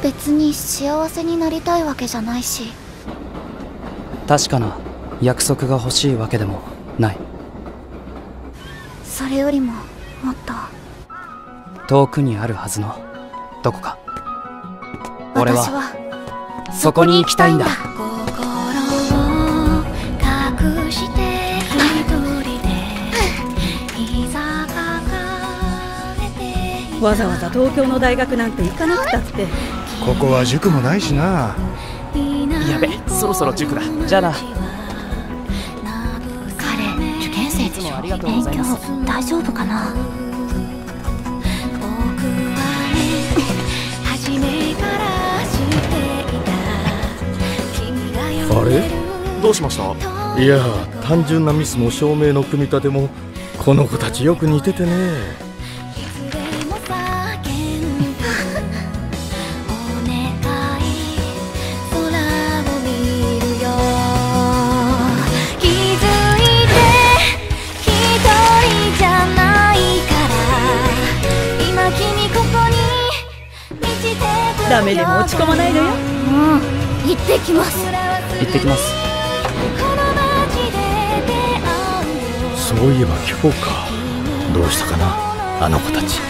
別に幸せになりたいわけじゃないし。確かな約束が欲しいわけでもない。それよりももっと。遠くにあるはずの。どこか。俺私ははそこに行きたいんだ。わざわざ東京の大学なんて行かなくたって。ここは塾もないしな。やべそろそろ塾だ。じゃあなつもありがとうご勉強ざいます。大丈夫かな？あれ？どうしました？いや単純なミスも照明の組み立てもこの子たちよく似ててねダメでも落ち込まないでよ。うん。行ってきます。行ってきます。そういえば今日か。どうしたかな？あの子たち